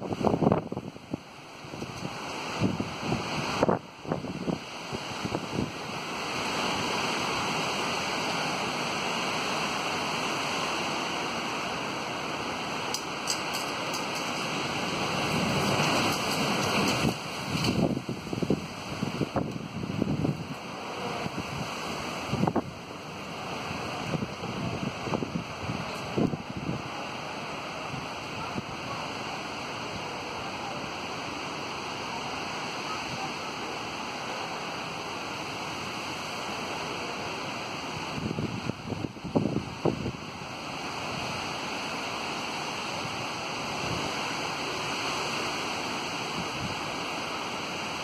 you